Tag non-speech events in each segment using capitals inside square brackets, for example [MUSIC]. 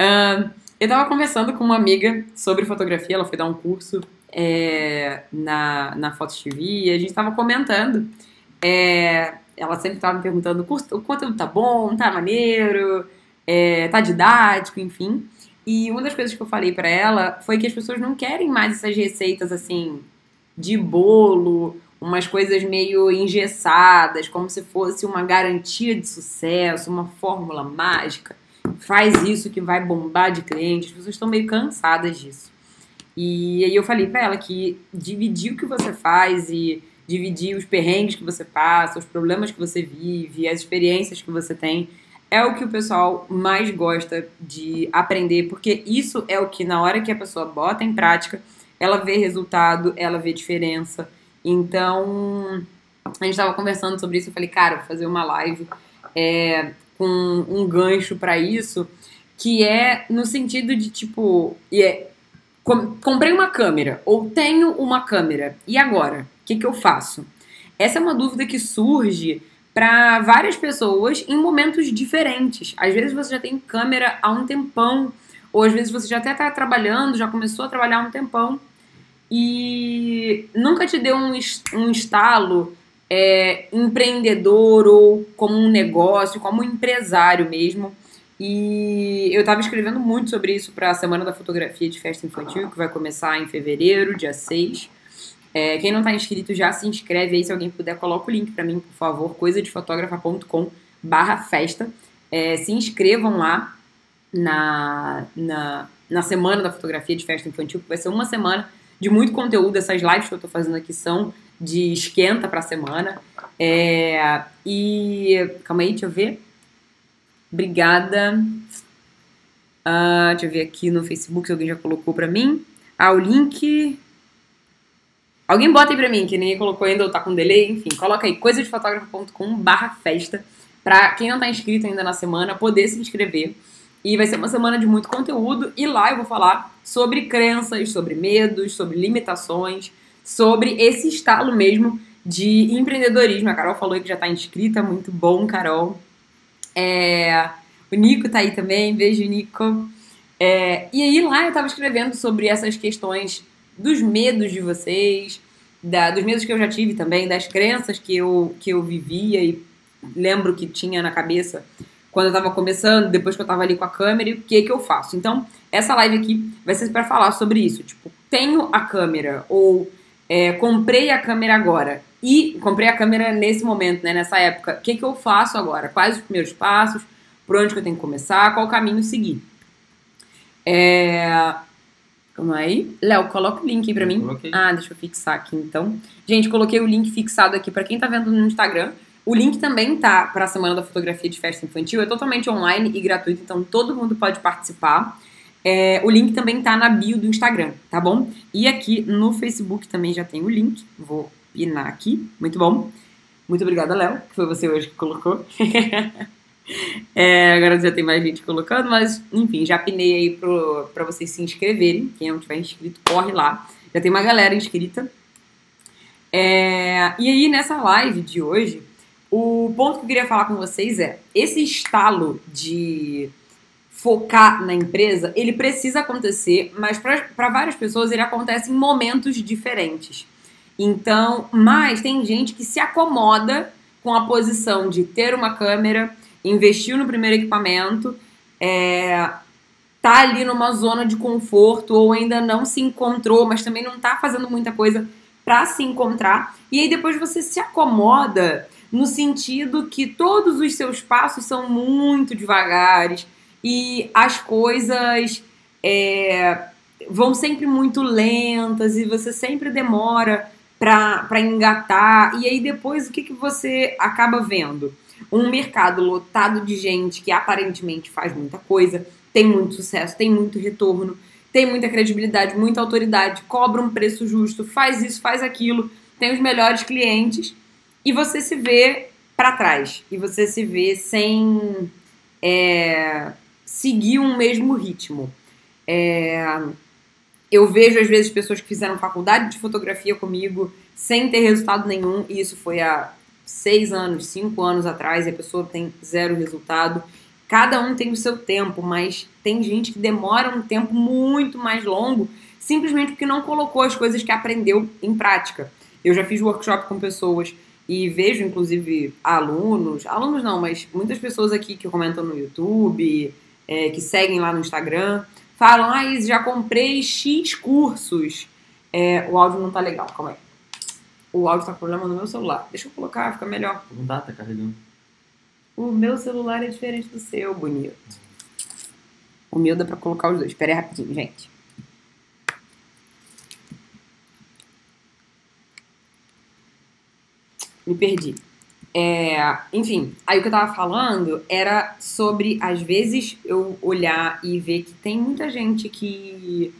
Uh, eu tava conversando com uma amiga sobre fotografia, ela foi dar um curso é, na, na Fotos TV e a gente tava comentando. É, ela sempre tava me perguntando o conteúdo tá bom, tá maneiro, é, tá didático, enfim. E uma das coisas que eu falei para ela foi que as pessoas não querem mais essas receitas assim de bolo, umas coisas meio engessadas, como se fosse uma garantia de sucesso, uma fórmula mágica. Faz isso que vai bombar de clientes. As pessoas estão meio cansadas disso. E aí eu falei para ela que dividir o que você faz e dividir os perrengues que você passa, os problemas que você vive, as experiências que você tem, é o que o pessoal mais gosta de aprender, porque isso é o que na hora que a pessoa bota em prática, ela vê resultado, ela vê diferença. Então, a gente estava conversando sobre isso, eu falei, cara, vou fazer uma live é, com um gancho para isso, que é no sentido de tipo, é, com, comprei uma câmera ou tenho uma câmera, e agora? O que, que eu faço? Essa é uma dúvida que surge para várias pessoas em momentos diferentes. Às vezes você já tem câmera há um tempão, ou às vezes você já até está trabalhando, já começou a trabalhar há um tempão, e nunca te deu um, um estalo é, empreendedor ou como um negócio, como um empresário mesmo. E eu estava escrevendo muito sobre isso para a Semana da Fotografia de Festa Infantil, que vai começar em fevereiro, dia 6. É, quem não está inscrito já se inscreve aí, se alguém puder, coloca o link para mim, por favor, coisadefotografa.com barra festa. É, se inscrevam lá na, na, na Semana da Fotografia de Festa Infantil, que vai ser uma semana de muito conteúdo. Essas lives que eu estou fazendo aqui são de esquenta para a semana. É, e calma aí, deixa eu ver. Obrigada. Uh, deixa eu ver aqui no Facebook se alguém já colocou para mim. Ah, o link. Alguém bota aí pra mim, que ninguém colocou ainda ou tá com delay, enfim, coloca aí coisadefotógrafo.com barra festa pra quem não tá inscrito ainda na semana poder se inscrever. E vai ser uma semana de muito conteúdo e lá eu vou falar sobre crenças, sobre medos, sobre limitações, sobre esse estalo mesmo de empreendedorismo. A Carol falou que já está inscrita, muito bom, Carol. É, o Nico tá aí também, beijo, Nico. É, e aí lá eu tava escrevendo sobre essas questões dos medos de vocês, da, dos medos que eu já tive também, das crenças que eu, que eu vivia e lembro que tinha na cabeça quando eu tava começando, depois que eu tava ali com a câmera, e o que que eu faço. Então, essa live aqui vai ser para falar sobre isso. Tipo, tenho a câmera, ou é, comprei a câmera agora, e comprei a câmera nesse momento, né, nessa época. O que que eu faço agora? Quais os primeiros passos? Por onde que eu tenho que começar? Qual caminho seguir? É... Calma aí. Léo, coloca o link aí pra mim. Coloquei. Ah, deixa eu fixar aqui então. Gente, coloquei o link fixado aqui para quem tá vendo no Instagram. O link também tá para a Semana da Fotografia de Festa Infantil, é totalmente online e gratuito, então todo mundo pode participar. É, o link também tá na bio do Instagram, tá bom? E aqui no Facebook também já tem o link, vou pinar aqui, muito bom. Muito obrigada, Léo, que foi você hoje que colocou. [LAUGHS] é, agora já tem mais gente colocando, mas enfim, já pinei aí pro, pra vocês se inscreverem. Quem não tiver inscrito, corre lá. Já tem uma galera inscrita. É, e aí, nessa live de hoje, o ponto que eu queria falar com vocês é: esse estalo de focar na empresa, ele precisa acontecer, mas para várias pessoas ele acontece em momentos diferentes. Então, mas tem gente que se acomoda com a posição de ter uma câmera, investiu no primeiro equipamento, é, tá ali numa zona de conforto ou ainda não se encontrou, mas também não tá fazendo muita coisa para se encontrar. E aí depois você se acomoda no sentido que todos os seus passos são muito devagares e as coisas é, vão sempre muito lentas e você sempre demora para engatar. E aí depois o que, que você acaba vendo? Um mercado lotado de gente que aparentemente faz muita coisa, tem muito sucesso, tem muito retorno, tem muita credibilidade, muita autoridade, cobra um preço justo, faz isso, faz aquilo, tem os melhores clientes e você se vê para trás e você se vê sem é, seguir um mesmo ritmo. É, eu vejo às vezes pessoas que fizeram faculdade de fotografia comigo sem ter resultado nenhum e isso foi há seis anos, cinco anos atrás e a pessoa tem zero resultado. Cada um tem o seu tempo, mas tem gente que demora um tempo muito mais longo simplesmente porque não colocou as coisas que aprendeu em prática. Eu já fiz workshop com pessoas e vejo, inclusive, alunos, alunos não, mas muitas pessoas aqui que comentam no YouTube, é, que seguem lá no Instagram, falam, ah, Isa, já comprei X cursos. É, o áudio não tá legal, calma aí. O áudio tá com problema no meu celular. Deixa eu colocar, fica melhor. Não dá, tá carregando. O meu celular é diferente do seu, bonito. O meu dá pra colocar os dois. Espera aí rapidinho, gente. Me perdi. É, enfim, aí o que eu tava falando era sobre, às vezes, eu olhar e ver que tem muita gente que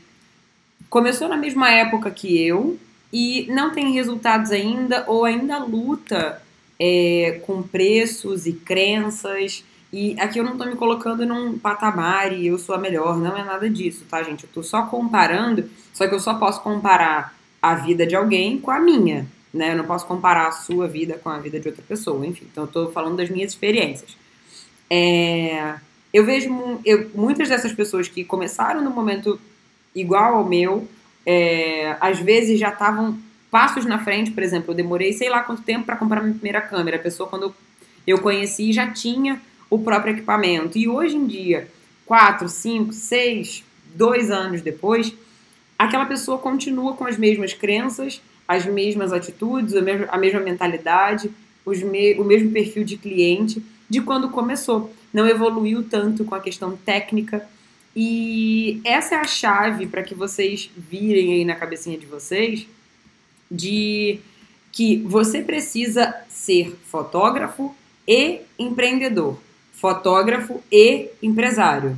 começou na mesma época que eu e não tem resultados ainda ou ainda luta é, com preços e crenças. E aqui eu não tô me colocando num patamar e eu sou a melhor, não é nada disso, tá, gente? Eu tô só comparando, só que eu só posso comparar a vida de alguém com a minha, né? Eu não posso comparar a sua vida com a vida de outra pessoa, enfim. Então eu tô falando das minhas experiências. É, eu vejo eu, muitas dessas pessoas que começaram no momento igual ao meu, é, às vezes já estavam passos na frente, por exemplo, eu demorei sei lá quanto tempo para comprar minha primeira câmera. A pessoa, quando eu conheci, já tinha o próprio equipamento. E hoje em dia, quatro, cinco, seis, dois anos depois, aquela pessoa continua com as mesmas crenças, as mesmas atitudes, a mesma, a mesma mentalidade, me, o mesmo perfil de cliente de quando começou. Não evoluiu tanto com a questão técnica. E essa é a chave para que vocês virem aí na cabecinha de vocês de que você precisa ser fotógrafo e empreendedor, fotógrafo e empresário,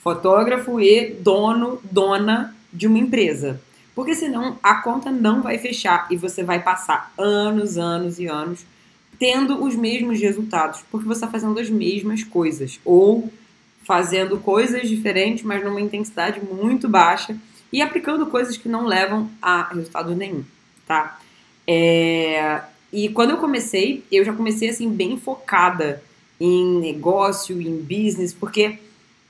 fotógrafo e dono, dona de uma empresa. Porque senão a conta não vai fechar e você vai passar anos, anos e anos tendo os mesmos resultados, porque você está fazendo as mesmas coisas ou fazendo coisas diferentes, mas numa intensidade muito baixa e aplicando coisas que não levam a resultado nenhum tá? É, e quando eu comecei, eu já comecei assim bem focada em negócio, em business, porque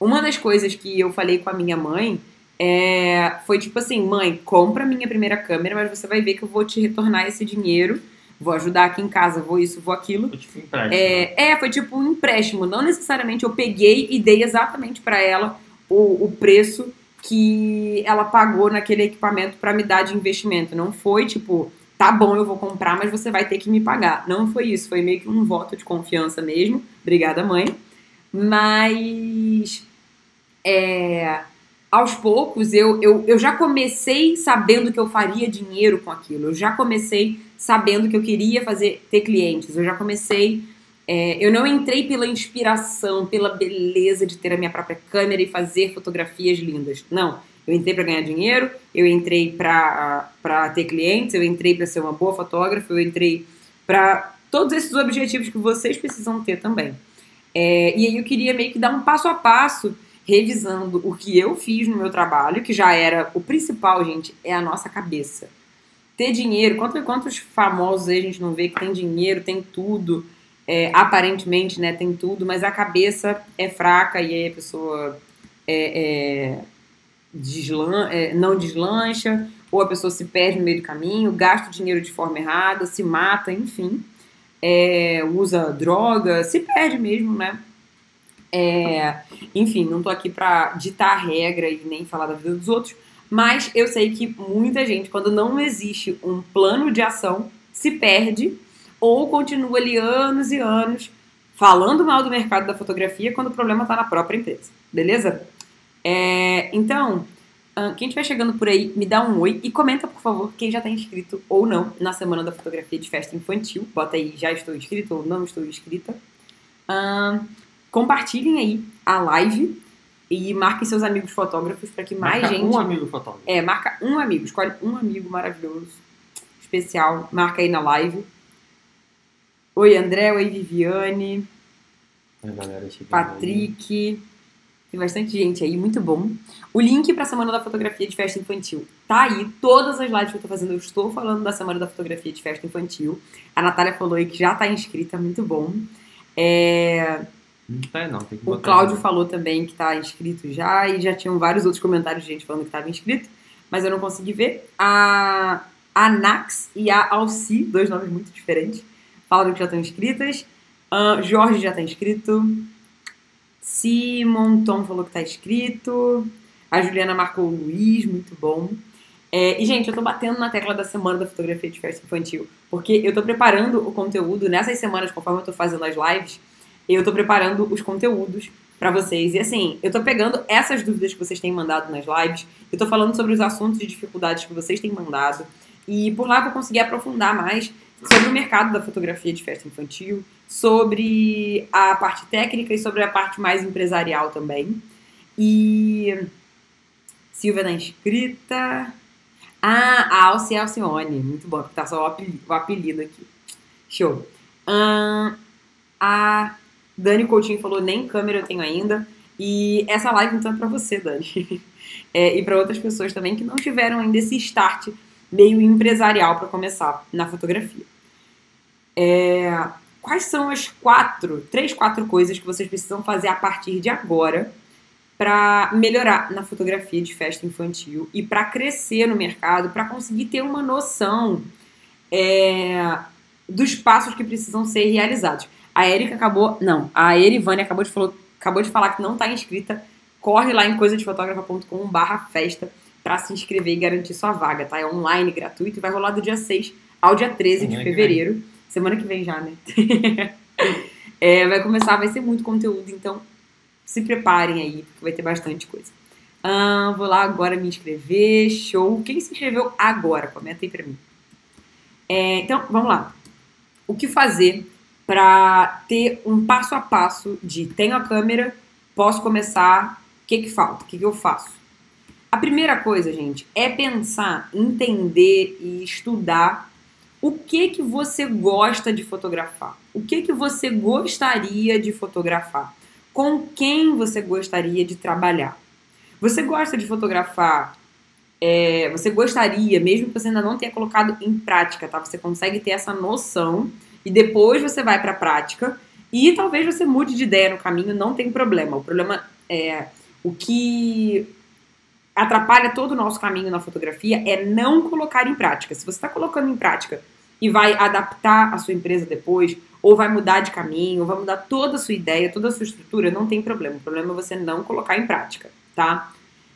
uma das coisas que eu falei com a minha mãe é, foi tipo assim, mãe, compra minha primeira câmera, mas você vai ver que eu vou te retornar esse dinheiro, vou ajudar aqui em casa, vou isso, vou aquilo. Foi tipo um empréstimo. É, é, foi tipo um empréstimo. Não necessariamente eu peguei e dei exatamente para ela o, o preço que ela pagou naquele equipamento para me dar de investimento. Não foi tipo, tá bom, eu vou comprar, mas você vai ter que me pagar. Não foi isso, foi meio que um voto de confiança mesmo. Obrigada, mãe. Mas é, aos poucos eu, eu, eu já comecei sabendo que eu faria dinheiro com aquilo. Eu já comecei sabendo que eu queria fazer ter clientes. Eu já comecei é, eu não entrei pela inspiração, pela beleza de ter a minha própria câmera e fazer fotografias lindas. Não. Eu entrei para ganhar dinheiro, eu entrei para ter clientes, eu entrei para ser uma boa fotógrafa, eu entrei para todos esses objetivos que vocês precisam ter também. É, e aí eu queria meio que dar um passo a passo, revisando o que eu fiz no meu trabalho, que já era o principal, gente, é a nossa cabeça. Ter dinheiro, quantos, quantos famosos aí a gente não vê que tem dinheiro, tem tudo, é, aparentemente né, tem tudo, mas a cabeça é fraca e aí a pessoa é, é, deslan é, não deslancha, ou a pessoa se perde no meio do caminho, gasta o dinheiro de forma errada, se mata, enfim, é, usa droga, se perde mesmo, né? É, enfim, não tô aqui pra ditar regra e nem falar da vida dos outros, mas eu sei que muita gente, quando não existe um plano de ação, se perde ou continua ali anos e anos falando mal do mercado da fotografia quando o problema está na própria empresa, beleza? É, então, quem estiver chegando por aí, me dá um oi e comenta, por favor, quem já está inscrito ou não na Semana da Fotografia de Festa Infantil. Bota aí, já estou inscrito ou não estou inscrita. Compartilhem aí a live e marquem seus amigos fotógrafos para que mais marca gente. um amigo fotógrafo. É, marca um amigo, escolhe um amigo maravilhoso, especial, marca aí na live Oi, André. Oi, Viviane. Oi, galera. Patrick. Aí. Tem bastante gente aí, muito bom. O link para a Semana da Fotografia de Festa Infantil tá aí. Todas as lives que eu tô fazendo, eu estou falando da Semana da Fotografia de Festa Infantil. A Natália falou aí que já tá inscrita, muito bom. É... Não tá, não. Tem que O botar Cláudio aí. falou também que tá inscrito já, e já tinham vários outros comentários de gente falando que estava inscrito, mas eu não consegui ver. A, a Nax e a Alci, dois nomes muito diferentes, falaram que já estão inscritas. Ahn, Jorge já está inscrito. Simon Tom falou que está inscrito. A Juliana marcou o Luiz, muito bom. É, e, gente, eu tô batendo na tecla da semana da fotografia de festa infantil, porque eu tô preparando o conteúdo nessas semanas, conforme eu tô fazendo as lives, eu tô preparando os conteúdos pra vocês. E assim, eu tô pegando essas dúvidas que vocês têm mandado nas lives, eu tô falando sobre os assuntos e dificuldades que vocês têm mandado, e por lá eu vou conseguir aprofundar mais sobre o mercado da fotografia de festa infantil, sobre a parte técnica e sobre a parte mais empresarial também. E. Silvia tá inscrita. Ah, a Alce Alcione. Muito bom, porque tá só o apelido, o apelido aqui. Show. Ahn, a Dani Coutinho falou, nem câmera eu tenho ainda. E essa live então é pra você, Dani. [LAUGHS] É, e para outras pessoas também que não tiveram ainda esse start meio empresarial para começar na fotografia. É, quais são as quatro, três, quatro coisas que vocês precisam fazer a partir de agora para melhorar na fotografia de festa infantil e para crescer no mercado, para conseguir ter uma noção é, dos passos que precisam ser realizados. A Erika acabou, não, a Erivane acabou de, falou, acabou de falar que não está inscrita. Corre lá em coisadefotografa.com/festa para se inscrever e garantir sua vaga, tá? É online, gratuito e vai rolar do dia 6 ao dia 13 de Semana que fevereiro. Semana que vem já, né? [LAUGHS] É, vai começar, vai ser muito conteúdo, então se preparem aí, porque vai ter bastante coisa. Ahn, vou lá agora me inscrever, show. Quem se inscreveu agora? Comenta aí pra mim. É, então, vamos lá. O que fazer para ter um passo a passo de tenho a câmera, posso começar, o que que falta, o que que eu faço? A primeira coisa, gente, é pensar, entender e estudar o que que você gosta de fotografar. O que que você gostaria de fotografar? Com quem você gostaria de trabalhar? Você gosta de fotografar? é, você gostaria, mesmo que você ainda não tenha colocado em prática, tá? Você consegue ter essa noção e depois você vai para a prática e talvez você mude de ideia no caminho, não tem problema. O problema é o que atrapalha todo o nosso caminho na fotografia é não colocar em prática. Se você está colocando em prática e vai adaptar a sua empresa depois, ou vai mudar de caminho, ou vai mudar toda a sua ideia, toda a sua estrutura, não tem problema. O problema é você não colocar em prática, tá?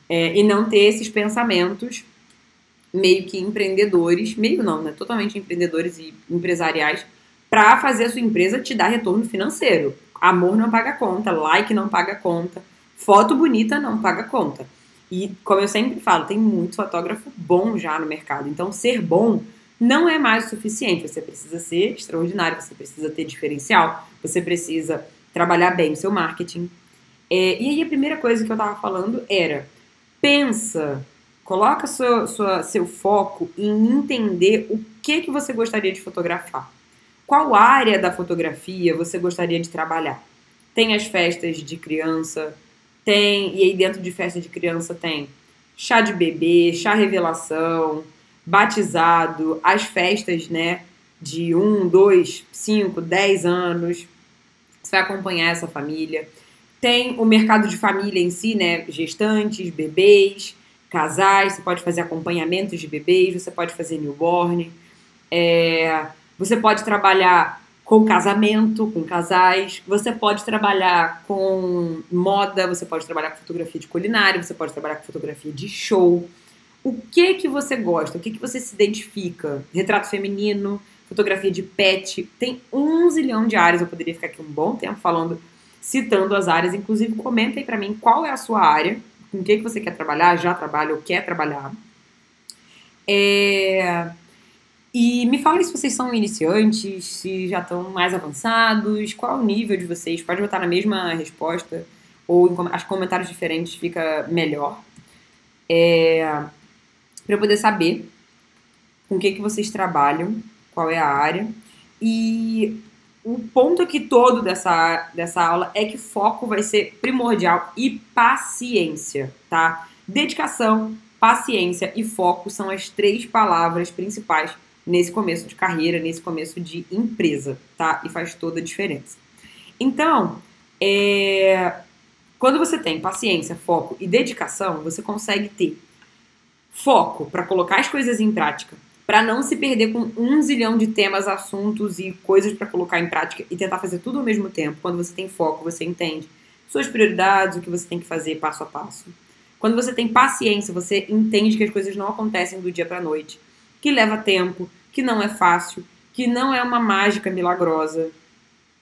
É, e não ter esses pensamentos meio que empreendedores, meio não, né? Totalmente empreendedores e empresariais, para fazer a sua empresa te dar retorno financeiro. Amor não paga conta, like não paga conta, foto bonita não paga conta. E como eu sempre falo, tem muito fotógrafo bom já no mercado. Então, ser bom não é mais o suficiente. Você precisa ser extraordinário, você precisa ter diferencial, você precisa trabalhar bem o seu marketing. É, e aí a primeira coisa que eu tava falando era pensa, coloca seu, sua, seu foco em entender o que, que você gostaria de fotografar. Qual área da fotografia você gostaria de trabalhar? Tem as festas de criança, tem, e aí dentro de festa de criança tem chá de bebê, chá revelação, batizado, as festas, né, de um, dois, cinco, dez anos. Você vai acompanhar essa família. Tem o mercado de família em si, né, gestantes, bebês, casais. Você pode fazer acompanhamentos de bebês, você pode fazer newborn. É, você pode trabalhar com casamento, com casais, você pode trabalhar com moda, você pode trabalhar com fotografia de culinária, você pode trabalhar com fotografia de show. O que que você gosta? O que que você se identifica? Retrato feminino, fotografia de pet, tem um zilhão de áreas, eu poderia ficar aqui um bom tempo falando, citando as áreas, inclusive comenta aí pra mim qual é a sua área, com o que que você quer trabalhar, já trabalha ou quer trabalhar. É... E me falem se vocês são iniciantes, se já estão mais avançados, qual o nível de vocês. Pode botar na mesma resposta, ou que comentários diferentes fica melhor. É, para eu poder saber com o que, que vocês trabalham, qual é a área. E o ponto aqui todo dessa, dessa aula é que foco vai ser primordial e paciência, tá? Dedicação, paciência e foco são as três palavras principais nesse começo de carreira, nesse começo de empresa, tá? E faz toda a diferença. Então, É, quando você tem paciência, foco e dedicação, você consegue ter foco para colocar as coisas em prática, para não se perder com um zilhão de temas, assuntos e coisas para colocar em prática e tentar fazer tudo ao mesmo tempo. Quando você tem foco, você entende suas prioridades, o que você tem que fazer passo a passo. Quando você tem paciência, você entende que as coisas não acontecem do dia para noite, que leva tempo, que não é fácil, que não é uma mágica milagrosa.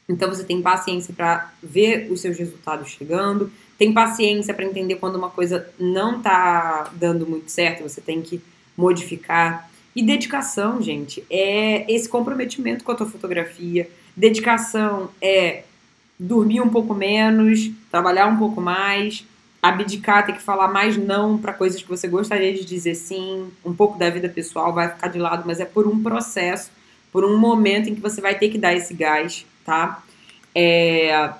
Então você tem paciência para ver os seus resultados chegando, tem paciência para entender quando uma coisa não tá dando muito certo, você tem que modificar. E dedicação, gente, é esse comprometimento com a tua fotografia. Dedicação é dormir um pouco menos, trabalhar um pouco mais, abdicar, ter que falar mais não para coisas que você gostaria de dizer sim, um pouco da vida pessoal vai ficar de lado, mas é por um processo, por um momento em que você vai ter que dar esse gás, tá? É...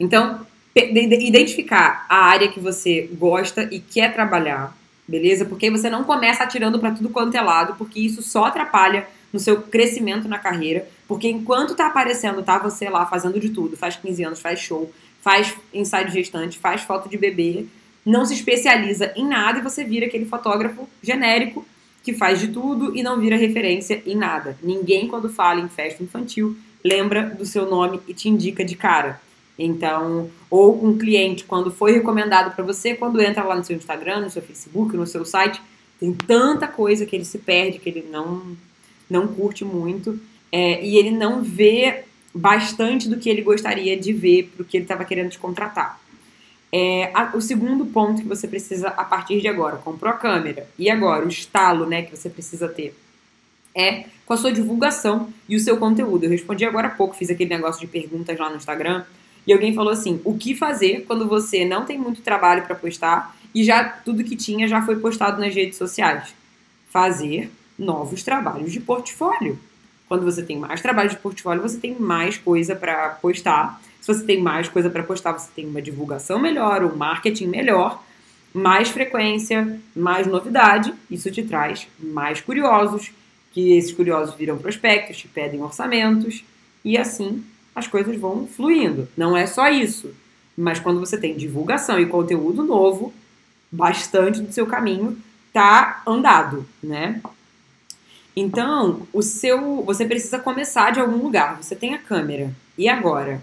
Então, identificar a área que você gosta e quer trabalhar, beleza? Porque aí você não começa atirando para tudo quanto é lado, porque isso só atrapalha no seu crescimento na carreira, porque enquanto tá aparecendo, tá você lá fazendo de tudo, faz 15 anos, faz show, faz ensaio gestante, faz foto de bebê, não se especializa em nada e você vira aquele fotógrafo genérico que faz de tudo e não vira referência em nada. Ninguém, quando fala em festa infantil, lembra do seu nome e te indica de cara. Então, ou um cliente, quando foi recomendado para você, quando entra lá no seu Instagram, no seu Facebook, no seu site, tem tanta coisa que ele se perde, que ele não, não curte muito, é, e ele não vê bastante do que ele gostaria de ver para que ele estava querendo te contratar. É, a, o segundo ponto que você precisa a partir de agora, comprou a câmera, e agora o estalo né, que você precisa ter é com a sua divulgação e o seu conteúdo. Eu respondi agora há pouco, fiz aquele negócio de perguntas lá no Instagram. E alguém falou assim: o que fazer quando você não tem muito trabalho para postar e já tudo que tinha já foi postado nas redes sociais? Fazer novos trabalhos de portfólio. Quando você tem mais trabalho de portfólio, você tem mais coisa para postar. Se você tem mais coisa para postar, você tem uma divulgação melhor, um marketing melhor, mais frequência, mais novidade. Isso te traz mais curiosos, que esses curiosos viram prospectos, te pedem orçamentos e assim as coisas vão fluindo. Não é só isso. Mas quando você tem divulgação e conteúdo novo, bastante do seu caminho tá andado, né? Então, o seu, você precisa começar de algum lugar. Você tem a câmera. E agora?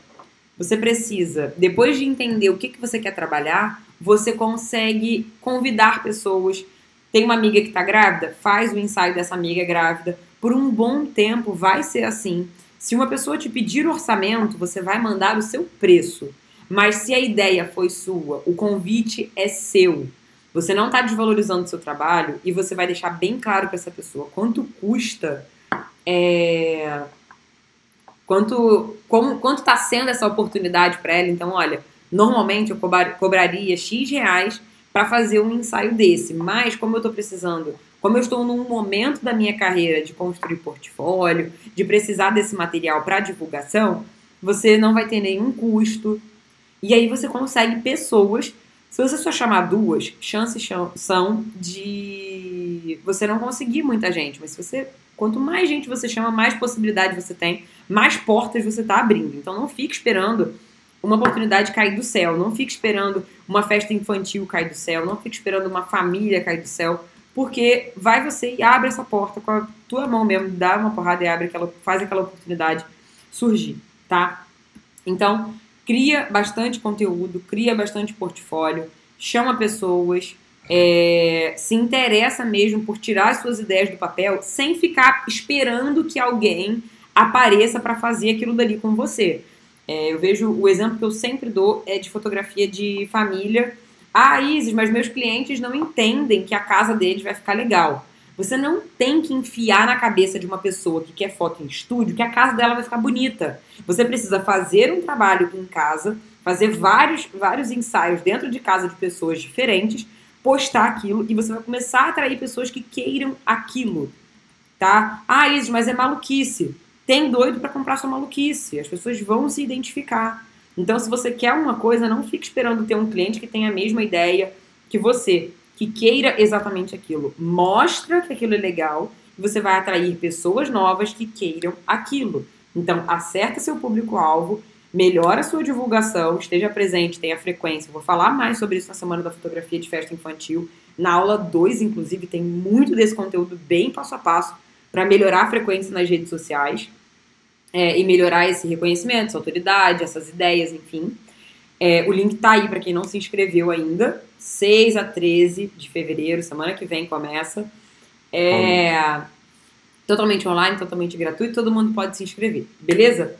Você precisa, depois de entender o que, que você quer trabalhar, você consegue convidar pessoas. Tem uma amiga que está grávida? Faz o ensaio dessa amiga grávida. Por um bom tempo vai ser assim. Se uma pessoa te pedir orçamento, você vai mandar o seu preço. Mas se a ideia foi sua, o convite é seu. Você não está desvalorizando o seu trabalho e você vai deixar bem claro para essa pessoa quanto custa, é, quanto como, quanto está sendo essa oportunidade para ela. Então, olha, normalmente eu cobraria x reais para fazer um ensaio desse, mas como eu estou precisando como eu estou num momento da minha carreira de construir portfólio, de precisar desse material para divulgação, você não vai ter nenhum custo. E aí você consegue pessoas. Se você só chamar duas, chances são de você não conseguir muita gente. Mas se você. Quanto mais gente você chama, mais possibilidade você tem, mais portas você está abrindo. Então não fique esperando uma oportunidade cair do céu. Não fique esperando uma festa infantil cair do céu. Não fique esperando uma família cair do céu porque vai você e abre essa porta com a tua mão mesmo, dá uma porrada e abre aquela, faz aquela oportunidade surgir, tá? Então, cria bastante conteúdo, cria bastante portfólio, chama pessoas, é, se interessa mesmo por tirar as suas ideias do papel sem ficar esperando que alguém apareça para fazer aquilo dali com você. É, eu vejo o exemplo que eu sempre dou é de fotografia de família ah, Isis, mas meus clientes não entendem que a casa deles vai ficar legal. Você não tem que enfiar na cabeça de uma pessoa que quer foto em estúdio que a casa dela vai ficar bonita. Você precisa fazer um trabalho em casa, fazer vários, vários ensaios dentro de casa de pessoas diferentes, postar aquilo e você vai começar a atrair pessoas que queiram aquilo. Tá? Ah, Isis, mas é maluquice. Tem doido para comprar sua maluquice. As pessoas vão se identificar. Então, se você quer uma coisa, não fique esperando ter um cliente que tenha a mesma ideia que você, que queira exatamente aquilo. Mostra que aquilo é legal e você vai atrair pessoas novas que queiram aquilo. Então, acerta seu público-alvo, melhora a sua divulgação, esteja presente, tenha frequência. Vou falar mais sobre isso na semana da fotografia de festa infantil. Na aula 2, inclusive, tem muito desse conteúdo bem passo a passo para melhorar a frequência nas redes sociais é, e melhorar esse reconhecimento, essa autoridade, essas ideias, enfim. É, o link tá aí para quem não se inscreveu ainda. 6 a 13 de fevereiro, semana que vem começa. É totalmente online, totalmente gratuito, todo mundo pode se inscrever, beleza?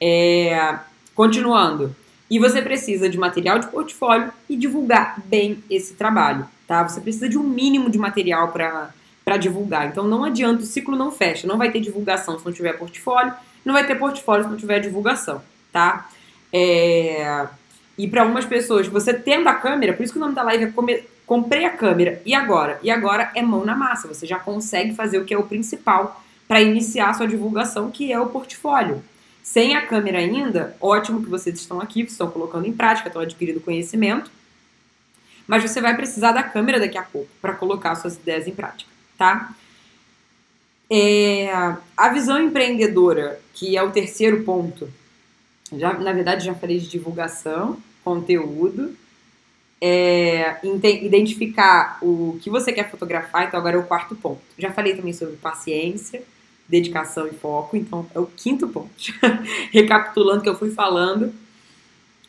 É, continuando. E você precisa de material de portfólio e divulgar bem esse trabalho, tá? Você precisa de um mínimo de material para divulgar. Então não adianta, o ciclo não fecha. Não vai ter divulgação se não tiver portfólio, não vai ter portfólio se não tiver divulgação, tá? É, e para algumas pessoas, você tendo a câmera, por isso que o nome da live é come, Comprei a câmera, e agora? E agora é mão na massa, você já consegue fazer o que é o principal para iniciar sua divulgação, que é o portfólio. Sem a câmera ainda, ótimo que vocês estão aqui, vocês estão colocando em prática, estão adquirindo conhecimento, mas você vai precisar da câmera daqui a pouco para colocar suas ideias em prática, tá? É, a visão empreendedora, que é o terceiro ponto, já, na verdade já falei de divulgação, conteúdo, é, identificar o que você quer fotografar, então agora é o quarto ponto. Já falei também sobre paciência, dedicação e foco, então é o quinto ponto. [LAUGHS] Recapitulando o que eu fui falando.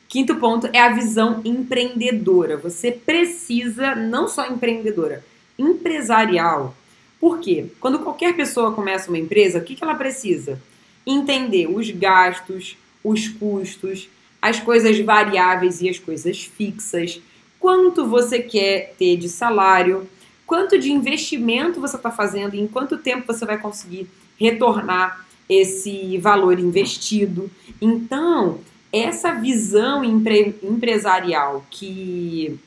Quinto ponto é a visão empreendedora. Você precisa, não só empreendedora, empresarial. Por quê? Quando qualquer pessoa começa uma empresa, o que, que ela precisa? Entender os gastos, os custos, as coisas variáveis e as coisas fixas quanto você quer ter de salário, quanto de investimento você está fazendo e em quanto tempo você vai conseguir retornar esse valor investido. Então, essa visão empre empresarial que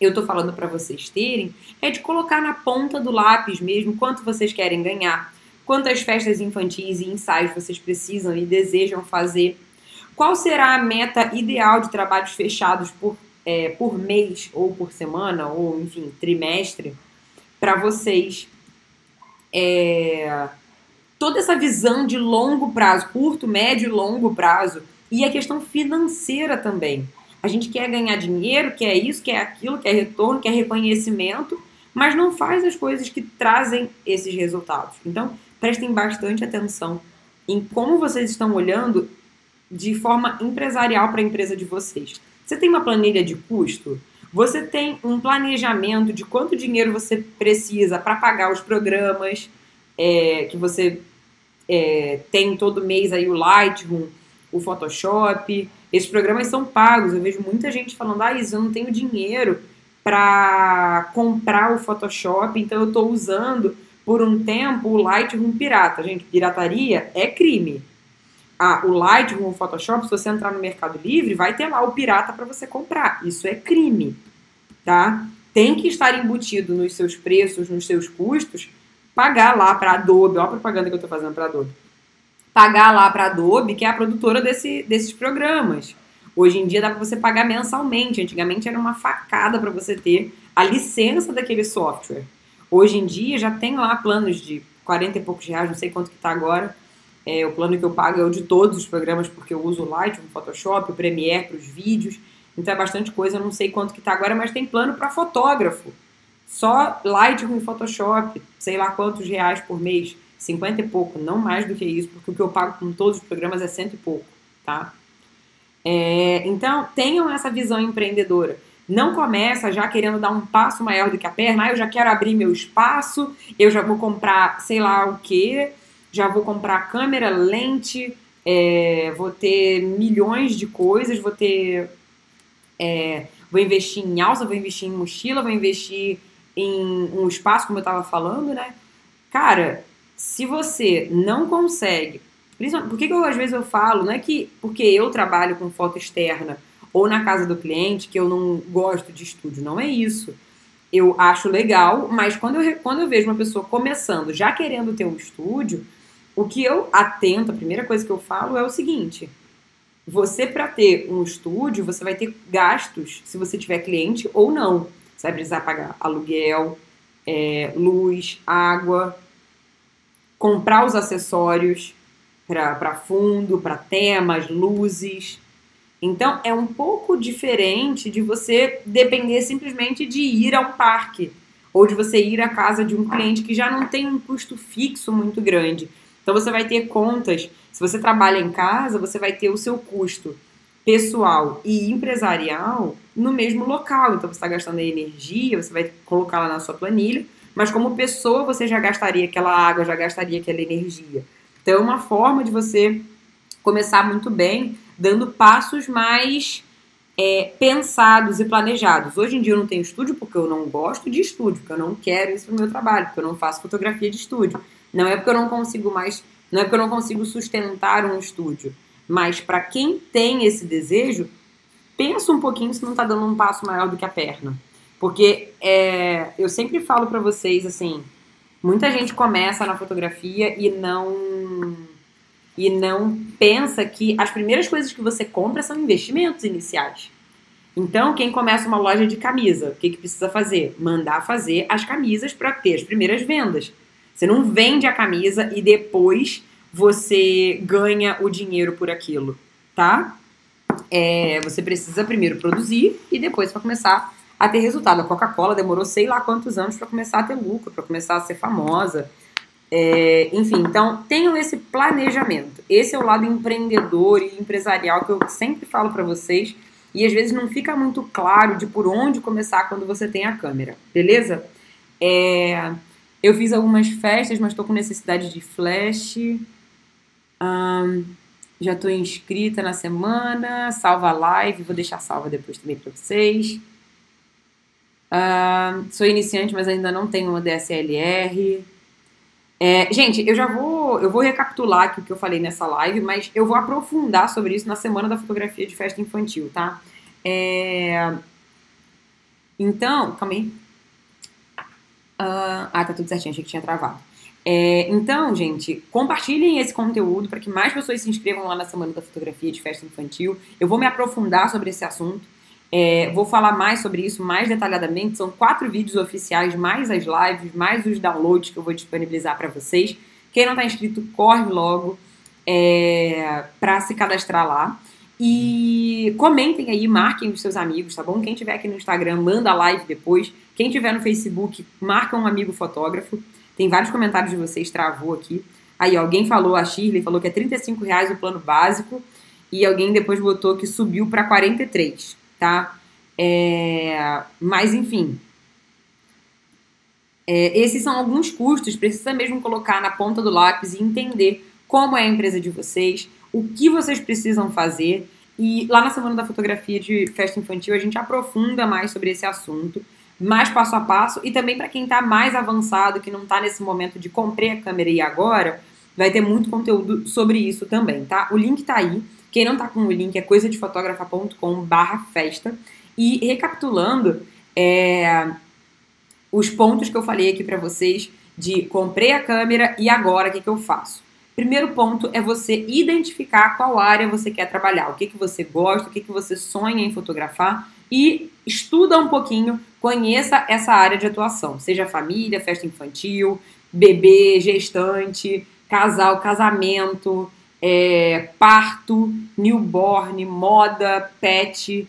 eu estou falando para vocês terem é de colocar na ponta do lápis mesmo quanto vocês querem ganhar, quantas festas infantis e ensaios vocês precisam e desejam fazer, qual será a meta ideal de trabalhos fechados por é, por mês ou por semana, ou enfim, trimestre, para vocês. É, toda essa visão de longo prazo, curto, médio e longo prazo, e a questão financeira também. A gente quer ganhar dinheiro, quer isso, quer aquilo, quer retorno, quer reconhecimento, mas não faz as coisas que trazem esses resultados. Então, prestem bastante atenção em como vocês estão olhando de forma empresarial para a empresa de vocês. Você tem uma planilha de custo? Você tem um planejamento de quanto dinheiro você precisa para pagar os programas é, que você é, tem todo mês aí o Lightroom, o Photoshop. Esses programas são pagos. Eu vejo muita gente falando, ah, isso eu não tenho dinheiro para comprar o Photoshop, então eu estou usando por um tempo o Lightroom pirata. Gente, pirataria é crime a, o Lightroom, o Photoshop, se você entrar no Mercado Livre, vai ter lá o pirata para você comprar. Isso é crime, tá? Tem que estar embutido nos seus preços, nos seus custos, pagar lá para Adobe, olha a propaganda que eu estou fazendo para Adobe. Pagar lá para Adobe, que é a produtora desse, desses programas. Hoje em dia dá para você pagar mensalmente. Antigamente era uma facada para você ter a licença daquele software. Hoje em dia já tem lá planos de 40 e poucos reais, não sei quanto que está agora, é, o plano que eu pago é o de todos os programas, porque eu uso o Lightroom, Photoshop, o Premiere para os vídeos. Então é bastante coisa, não sei quanto que tá agora, mas tem plano para fotógrafo. Só Lightroom e Photoshop, sei lá quantos reais por mês, 50 e pouco, não mais do que isso, porque o que eu pago com todos os programas é cento e pouco, tá? É, então, tenham essa visão empreendedora. Não começa já querendo dar um passo maior do que a perna, ah, eu já quero abrir meu espaço, eu já vou comprar sei lá o quê, já vou comprar câmera, lente, é, vou ter milhões de coisas, vou ter. É, vou investir em alça, vou investir em mochila, vou investir em um espaço, como eu estava falando, né? Cara, se você não consegue. Por que, que eu, às vezes eu falo? Não é que porque eu trabalho com foto externa ou na casa do cliente que eu não gosto de estúdio, não é isso eu acho legal, mas quando eu, quando eu vejo uma pessoa começando, já querendo ter um estúdio, o que eu atento, a primeira coisa que eu falo é o seguinte: você, para ter um estúdio, você vai ter gastos se você tiver cliente ou não. Você vai precisar pagar aluguel, é, luz, água, comprar os acessórios para fundo, para temas, luzes. Então é um pouco diferente de você depender simplesmente de ir a um parque ou de você ir à casa de um cliente que já não tem um custo fixo muito grande. Então você vai ter contas, se você trabalha em casa, você vai ter o seu custo pessoal e empresarial no mesmo local. Então você está gastando energia, você vai colocar lá na sua planilha, mas como pessoa você já gastaria aquela água, já gastaria aquela energia. Então é uma forma de você começar muito bem, dando passos mais é, pensados e planejados. Hoje em dia eu não tenho estúdio porque eu não gosto de estúdio, porque eu não quero isso para o meu trabalho, porque eu não faço fotografia de estúdio. Não é porque eu não consigo mais, não é porque eu não consigo sustentar um estúdio. Mas para quem tem esse desejo, pensa um pouquinho se não está dando um passo maior do que a perna. Porque é, eu sempre falo para vocês assim, muita gente começa na fotografia e não e não pensa que as primeiras coisas que você compra são investimentos iniciais. Então, quem começa uma loja de camisa, o que, que precisa fazer? Mandar fazer as camisas para ter as primeiras vendas. Você não vende a camisa e depois você ganha o dinheiro por aquilo, tá? É, você precisa primeiro produzir e depois vai começar a ter resultado. A Coca-Cola demorou sei lá quantos anos para começar a ter lucro, para começar a ser famosa. É, enfim, então tenham esse planejamento. Esse é o lado empreendedor e empresarial que eu sempre falo para vocês e às vezes não fica muito claro de por onde começar quando você tem a câmera, beleza? É, eu fiz algumas festas, mas estou com necessidade de flash. Já estou inscrita na semana. Salva a live, vou deixar salva depois também para vocês. Sou iniciante, mas ainda não tenho uma DSLR. É, gente, eu já vou, eu vou recapitular aqui o que eu falei nessa live, mas eu vou aprofundar sobre isso na semana da fotografia de festa infantil, tá? É, então, calma aí. Uh, ah, tá tudo certinho, achei que tinha travado. É, então, gente, compartilhem esse conteúdo para que mais pessoas se inscrevam lá na Semana da Fotografia de Festa Infantil. Eu vou me aprofundar sobre esse assunto. É, vou falar mais sobre isso mais detalhadamente. São quatro vídeos oficiais, mais as lives, mais os downloads que eu vou disponibilizar para vocês. Quem não está inscrito, corre logo é, para se cadastrar lá. E comentem aí, marquem os seus amigos, tá bom? Quem tiver aqui no Instagram, manda live depois. Quem tiver no Facebook, marca um amigo fotógrafo. Tem vários comentários de vocês, travou aqui. Aí, alguém falou, a Shirley falou que é 35 reais o plano básico. E alguém depois botou que subiu para 43, tá? É, mas, enfim. É, esses são alguns custos, precisa mesmo colocar na ponta do lápis e entender como é a empresa de vocês, o que vocês precisam fazer. E lá na Semana da Fotografia de Festa Infantil a gente aprofunda mais sobre esse assunto mais passo a passo e também para quem está mais avançado, que não está nesse momento de comprei a câmera e agora, vai ter muito conteúdo sobre isso também, tá? O link está aí. Quem não está com o link é coisadefotografa.com/festa. E recapitulando, é, os pontos que eu falei aqui para vocês de comprei a câmera e agora o que, que eu faço? Primeiro ponto é você identificar qual área você quer trabalhar, o que, que você gosta, o que, que você sonha em fotografar e estuda um pouquinho, conheça essa área de atuação, seja família, festa infantil, bebê, gestante, casal, casamento, é, parto, newborn, moda, pet,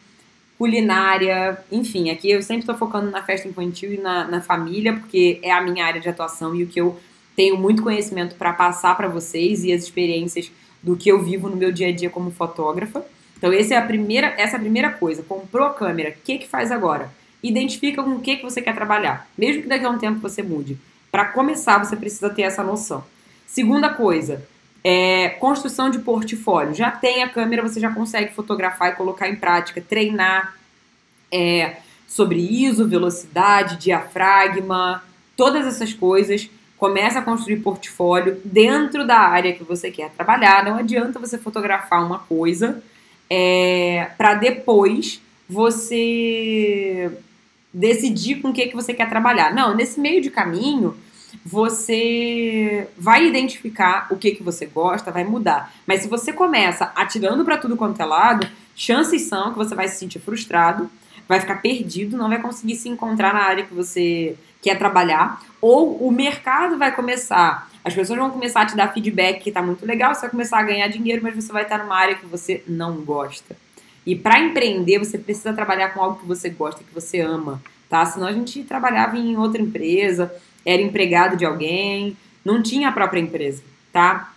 culinária, enfim, aqui eu sempre estou focando na festa infantil e na, na família, porque é a minha área de atuação e o que eu tenho muito conhecimento para passar para vocês e as experiências do que eu vivo no meu dia a dia como fotógrafa. Então, essa é a primeira, essa é a primeira coisa. Comprou a câmera, o que, que faz agora? Identifica com o que, que você quer trabalhar, mesmo que daqui a um tempo você mude. Para começar, você precisa ter essa noção. Segunda coisa, é construção de portfólio. Já tem a câmera, você já consegue fotografar e colocar em prática, treinar é, sobre ISO, velocidade, diafragma, todas essas coisas. Começa a construir portfólio dentro da área que você quer trabalhar. Não adianta você fotografar uma coisa é, para depois você decidir com o que, que você quer trabalhar. Não, nesse meio de caminho, você vai identificar o que, que você gosta, vai mudar. Mas se você começa atirando para tudo quanto é lado, chances são que você vai se sentir frustrado, vai ficar perdido, não vai conseguir se encontrar na área que você quer trabalhar, ou o mercado vai começar As pessoas vão começar a te dar feedback que tá muito legal, você vai começar a ganhar dinheiro, mas você vai estar numa área que você não gosta. E para empreender, você precisa trabalhar com algo que você gosta, que você ama, tá? Senão a gente trabalhava em outra empresa, era empregado de alguém, não tinha a própria empresa, tá?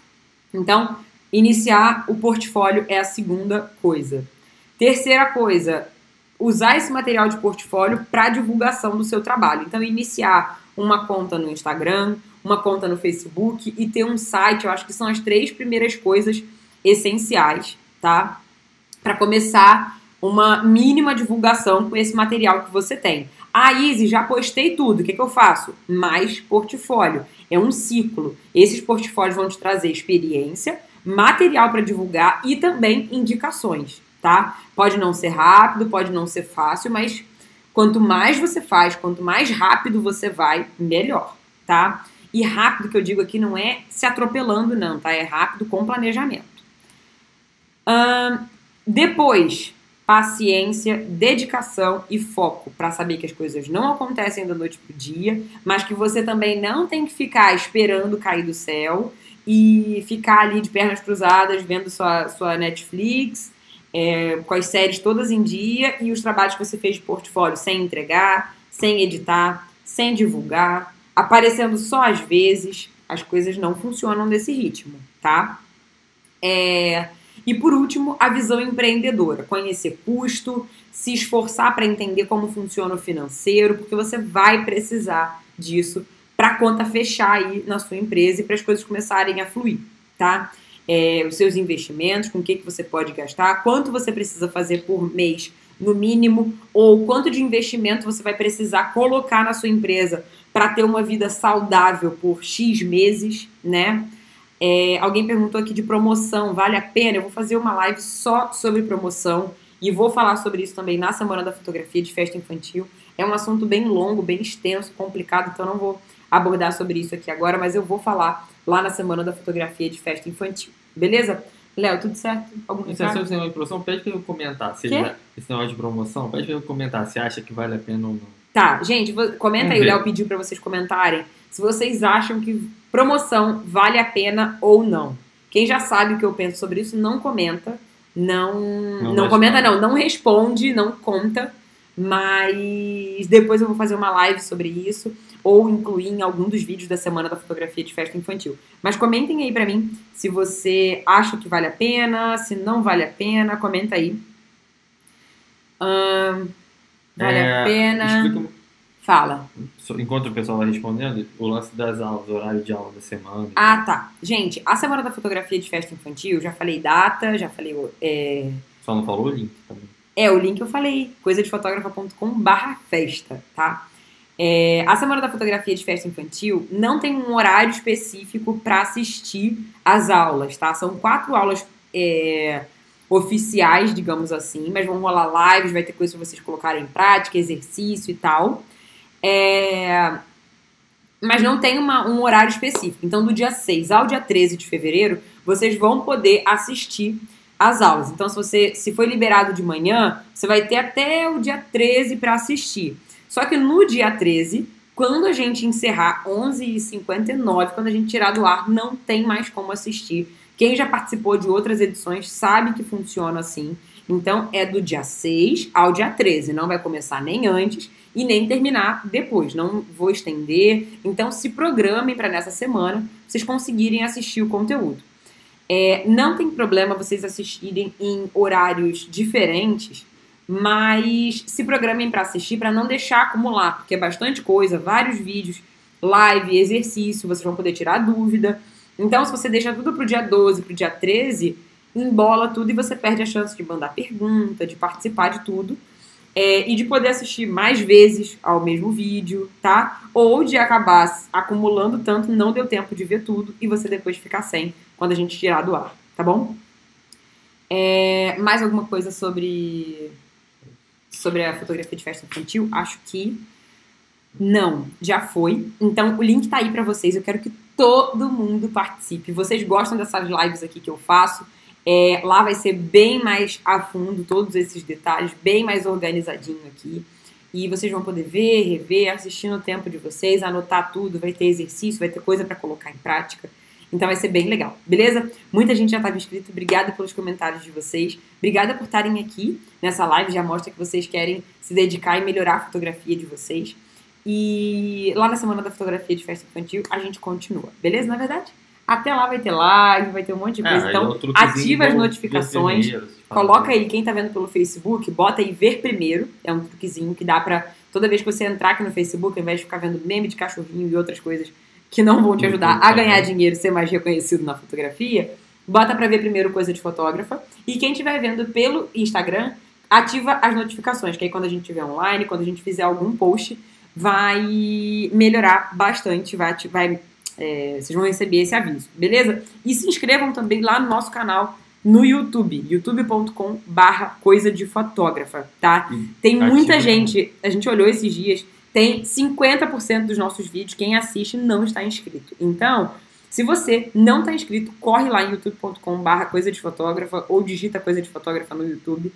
Então, iniciar o portfólio é a segunda coisa. Terceira coisa, usar esse material de portfólio para divulgação do seu trabalho. Então, iniciar uma conta no Instagram, uma conta no Facebook e ter um site, eu acho que são as três primeiras coisas essenciais, tá? Para começar uma mínima divulgação com esse material que você tem. Ah, Izzy, já postei tudo. O que, que eu faço? Mais portfólio. É um ciclo. Esses portfólios vão te trazer experiência, material para divulgar e também indicações, tá? Pode não ser rápido, pode não ser fácil, mas quanto mais você faz, quanto mais rápido você vai, melhor, tá? E rápido que eu digo aqui não é se atropelando, não, tá? É rápido com planejamento. depois, paciência, dedicação e foco para saber que as coisas não acontecem da noite pro dia, mas que você também não tem que ficar esperando cair do céu e ficar ali de pernas cruzadas vendo sua, sua Netflix, é, com as séries todas em dia e os trabalhos que você fez de portfólio sem entregar, sem editar, sem divulgar, aparecendo só às vezes. As coisas não funcionam desse ritmo, tá? É, e por último, a visão empreendedora, conhecer custo, se esforçar para entender como funciona o financeiro, porque você vai precisar disso para a conta fechar aí na sua empresa e para as coisas começarem a fluir, tá? É, os seus investimentos, com o que, que você pode gastar, quanto você precisa fazer por mês no mínimo, ou quanto de investimento você vai precisar colocar na sua empresa para ter uma vida saudável por X meses, né? É, alguém perguntou aqui de promoção, vale a pena? Eu vou fazer uma live só sobre promoção e vou falar sobre isso também na Semana da Fotografia de Festa Infantil. É um assunto bem longo, bem extenso, complicado, então não vou abordar sobre isso aqui agora, mas eu vou falar lá na Semana da Fotografia de Festa Infantil. Beleza? Léo, tudo certo? Algum Esse negócio de promoção, pede pra eu comentar. Se já, esse negócio de promoção, pede pra eu comentar se acha que vale a pena ou não. Tá, gente, comenta Vamos aí, ver. o Léo pediu para vocês comentarem se vocês acham que promoção vale a pena ou não. Quem já sabe o que eu penso sobre isso, não comenta. Não, não, não comenta, não. Não responde, não conta. Mas depois eu vou fazer uma live sobre isso ou incluir em algum dos vídeos da semana da fotografia de festa infantil. Mas comentem aí para mim se você acha que vale a pena, se não vale a pena, comenta aí. Hum, vale é, a pena. Explica, Fala. Enquanto o pessoal vai respondendo, o lance das aulas, o horário de aula da semana. Ah, tá. Gente, a semana da fotografia de festa infantil, já falei data, já falei. É... Só não falou o link também. É, o link eu falei, coisadefotografa.com barra festa, tá? É, a Semana da Fotografia de Festa Infantil não tem um horário específico para assistir às aulas, tá? São quatro aulas é, oficiais, digamos assim, mas vão rolar lives, vai ter coisas para vocês colocarem em prática, exercício e tal. É, mas não tem uma, um horário específico. Então, do dia 6 ao dia 13 de fevereiro, vocês vão poder assistir as aulas. Então, se você se foi liberado de manhã, você vai ter até o dia 13 para assistir. Só que no dia 13, quando a gente encerrar 11h59, quando a gente tirar do ar, não tem mais como assistir. Quem já participou de outras edições sabe que funciona assim. Então é do dia 6 ao dia 13, não vai começar nem antes e nem terminar depois, não vou estender. Então se programem para nessa semana vocês conseguirem assistir o conteúdo. É, não tem problema vocês assistirem em horários diferentes, mas se programem para assistir para não deixar acumular, porque é bastante coisa, vários vídeos, live, exercício, vocês vão poder tirar dúvida. Então, se você deixa tudo pro dia 12, pro dia 13, embola tudo e você perde a chance de mandar pergunta, de participar de tudo. É, e de poder assistir mais vezes ao mesmo vídeo, tá? Ou de acabar acumulando tanto, não deu tempo de ver tudo e você depois ficar sem quando a gente tirar do ar, tá bom? É, mais alguma coisa sobre sobre a fotografia de festa infantil? Acho que não, já foi. Então o link tá aí para vocês. Eu quero que todo mundo participe. Vocês gostam dessas lives aqui que eu faço? É, lá vai ser bem mais a fundo todos esses detalhes, bem mais organizadinho aqui. E vocês vão poder ver, rever, assistir no tempo de vocês, anotar tudo, vai ter exercício, vai ter coisa para colocar em prática. Então vai ser bem legal, beleza? Muita gente já estava inscrito, obrigada pelos comentários de vocês. Obrigada por estarem aqui nessa live, já mostra que vocês querem se dedicar e melhorar a fotografia de vocês. E lá na semana da fotografia de festa infantil a gente continua, beleza? Na verdade, até lá vai ter live, vai ter um monte de coisa. É, então, aí é o truquezinho ativa as notificações. Coloca aí, quem tá vendo pelo Facebook, bota aí ver primeiro. É um truquezinho que dá pra. Toda vez que você entrar aqui no Facebook, ao invés de ficar vendo meme de cachorrinho e outras coisas que não vão te ajudar a bom. ganhar dinheiro e ser mais reconhecido na fotografia, bota pra ver primeiro coisa de fotógrafa. E quem estiver vendo pelo Instagram, ativa as notificações, que aí quando a gente estiver online, quando a gente fizer algum post, vai melhorar bastante, vai, vai é, vocês vão receber esse aviso, beleza? E se inscrevam também lá no nosso canal no YouTube, youtube.com barra coisa de fotógrafa, tá? Tem muita ativa- gente, a gente olhou esses dias, tem 50% dos nossos vídeos, quem assiste não está inscrito. Então, se você não está inscrito, corre lá em youtube.com barra coisa de fotógrafa ou digita coisa de fotógrafa no YouTube.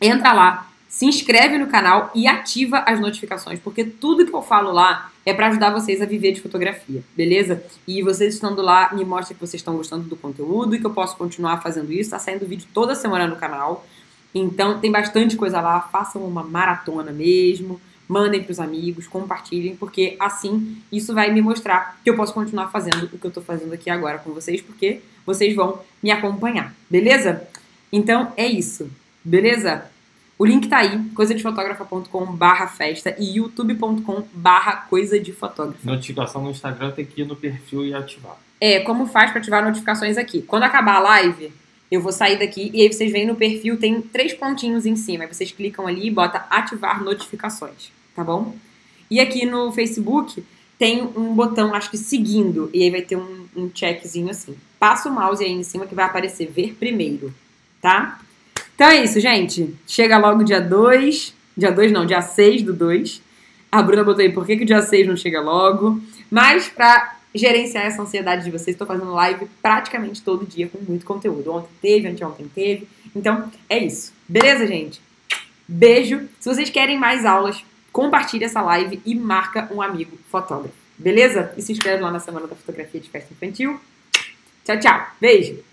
Entra lá, se inscreve no canal e ativa as notificações, porque tudo que eu falo lá é para ajudar vocês a viver de fotografia, beleza? E vocês estando lá me mostra que vocês estão gostando do conteúdo e que eu posso continuar fazendo isso. Tá saindo vídeo toda semana no canal. Então tem bastante coisa lá, façam uma maratona mesmo, mandem pros amigos, compartilhem, porque assim isso vai me mostrar que eu posso continuar fazendo o que eu tô fazendo aqui agora com vocês, porque vocês vão me acompanhar, beleza? Então é isso, beleza? O link tá aí, coisadefotógrafa.com barra festa e youtube.com barra coisa de fotógrafa. Notificação no Instagram tem que ir no perfil e ativar. É, como faz pra ativar notificações aqui? Quando acabar a live, eu vou sair daqui e aí vocês vêm no perfil, tem três pontinhos em cima. Aí vocês clicam ali e bota ativar notificações, tá bom? E aqui no Facebook tem um botão, acho que seguindo, e aí vai ter um, um checkzinho assim. Passa o mouse aí em cima que vai aparecer ver primeiro, tá? Então é isso, gente. Chega logo dia 2. Dia 2 não, dia 6 do 2. A Bruna botou aí por que, que o dia 6 não chega logo. Mas pra gerenciar essa ansiedade de vocês, estou fazendo live praticamente todo dia com muito conteúdo. Ontem teve, anteontem teve. Então é isso. Beleza, gente? Beijo. Se vocês querem mais aulas, compartilhe essa live e marca um amigo fotógrafo. Beleza? E se inscreve lá na Semana da Fotografia de Festa Infantil. Tchau, tchau. Beijo.